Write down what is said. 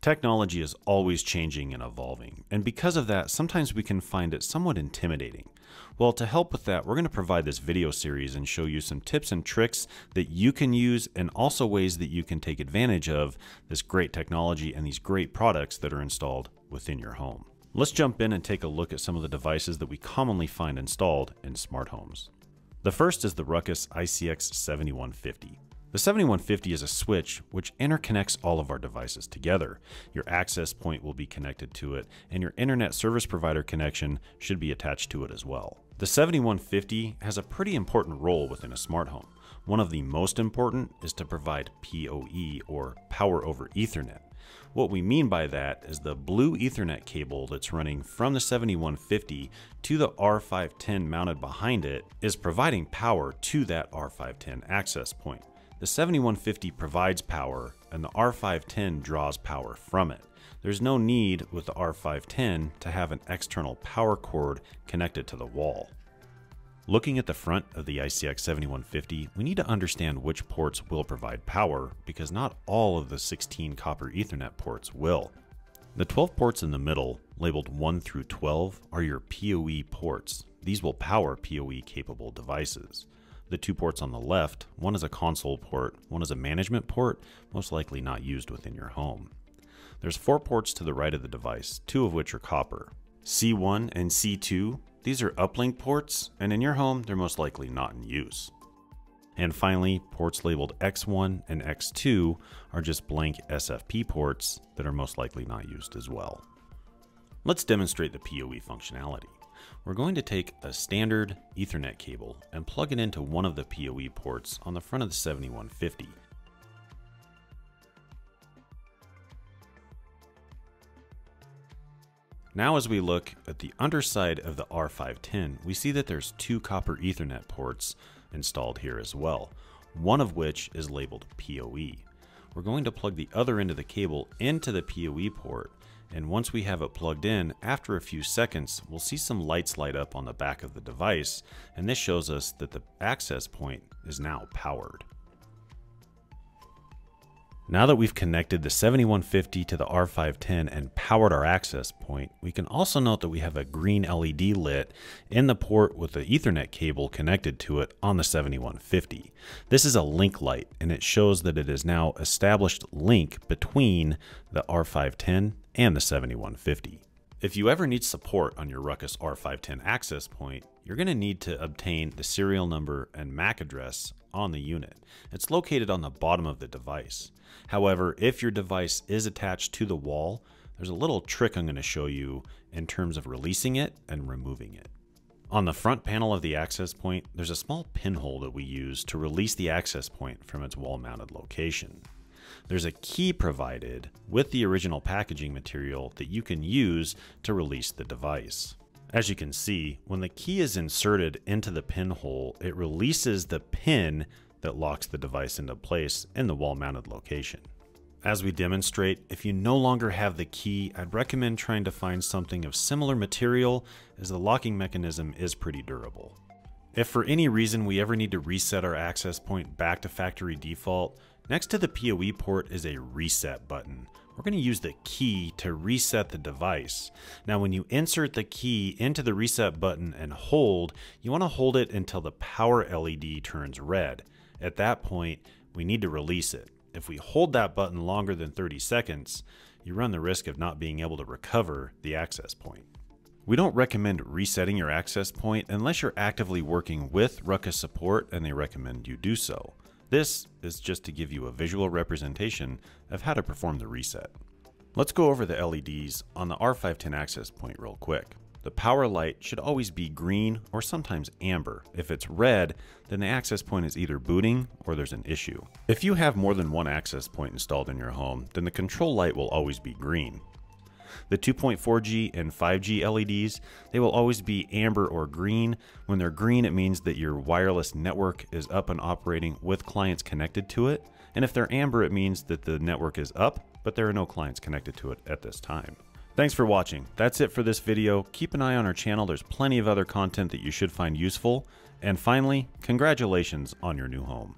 Technology is always changing and evolving, and because of that, sometimes we can find it somewhat intimidating. Well, to help with that, we're going to provide this video series and show you some tips and tricks that you can use and also ways that you can take advantage of this great technology and these great products that are installed within your home. Let's jump in and take a look at some of the devices that we commonly find installed in smart homes. The first is the Ruckus ICX 7150. The 7150 is a switch which interconnects all of our devices together. Your access point will be connected to it, and your internet service provider connection should be attached to it as well. The 7150 has a pretty important role within a smart home. One of the most important is to provide PoE or Power over Ethernet. What we mean by that is the blue Ethernet cable that's running from the 7150 to the R510 mounted behind it is providing power to that R510 access point. The 7150 provides power and the R510 draws power from it. There's no need with the R510 to have an external power cord connected to the wall. Looking at the front of the ICX 7150, we need to understand which ports will provide power because not all of the 16 copper Ethernet ports will. The 12 ports in the middle, labeled 1 through 12, are your PoE ports. These will power PoE capable devices. The two ports on the left, one is a console port, one is a management port, most likely not used within your home. There's four ports to the right of the device, two of which are copper. C1 and C2, these are uplink ports, and in your home, they're most likely not in use. And finally, ports labeled X1 and X2 are just blank SFP ports that are most likely not used as well. Let's demonstrate the PoE functionality we're going to take a standard Ethernet cable and plug it into one of the PoE ports on the front of the 7150. Now as we look at the underside of the R510, we see that there's two copper Ethernet ports installed here as well, one of which is labeled PoE. We're going to plug the other end of the cable into the PoE port and once we have it plugged in, after a few seconds, we'll see some lights light up on the back of the device, and this shows us that the access point is now powered. Now that we've connected the 7150 to the R510 and powered our access point, we can also note that we have a green LED lit in the port with the ethernet cable connected to it on the 7150. This is a link light and it shows that it is now established link between the R510 and the 7150. If you ever need support on your Ruckus R510 access point, you're going to need to obtain the serial number and MAC address on the unit. It's located on the bottom of the device. However, if your device is attached to the wall, there's a little trick I'm going to show you in terms of releasing it and removing it. On the front panel of the access point, there's a small pinhole that we use to release the access point from its wall mounted location there's a key provided with the original packaging material that you can use to release the device. As you can see, when the key is inserted into the pinhole, it releases the pin that locks the device into place in the wall mounted location. As we demonstrate, if you no longer have the key, I'd recommend trying to find something of similar material as the locking mechanism is pretty durable. If for any reason we ever need to reset our access point back to factory default, Next to the PoE port is a reset button. We're going to use the key to reset the device. Now when you insert the key into the reset button and hold, you want to hold it until the power LED turns red. At that point, we need to release it. If we hold that button longer than 30 seconds, you run the risk of not being able to recover the access point. We don't recommend resetting your access point unless you're actively working with Ruckus support and they recommend you do so. This is just to give you a visual representation of how to perform the reset. Let's go over the LEDs on the R510 access point real quick. The power light should always be green or sometimes amber. If it's red, then the access point is either booting or there's an issue. If you have more than one access point installed in your home, then the control light will always be green. The 2.4G and 5G LEDs, they will always be amber or green. When they're green, it means that your wireless network is up and operating with clients connected to it. And if they're amber, it means that the network is up, but there are no clients connected to it at this time. Thanks for watching. That's it for this video. Keep an eye on our channel. There's plenty of other content that you should find useful. And finally, congratulations on your new home.